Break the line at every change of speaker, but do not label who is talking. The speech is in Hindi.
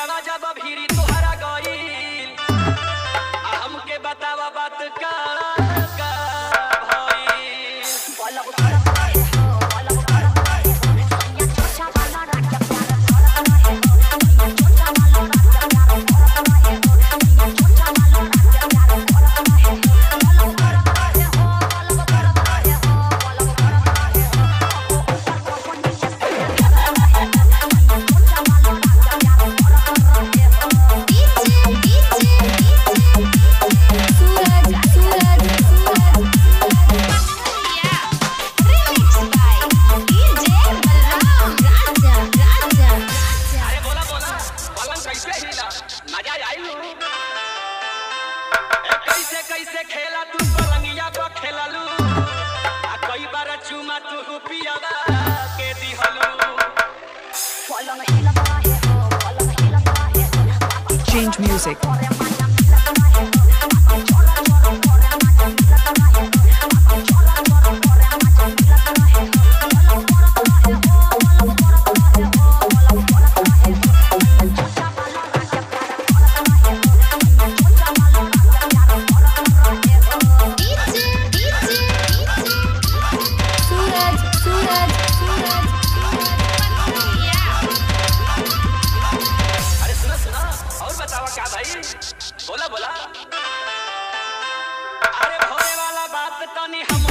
पियावा जब भीरी कैसे कैसे खेला तू पलंगिया पर खेललू आ, कई बार चुमा तू पियावा के दिहलू
Change music.
क्या भाई? बोला बोला। अरे भोले वाला बात तो नहीं हम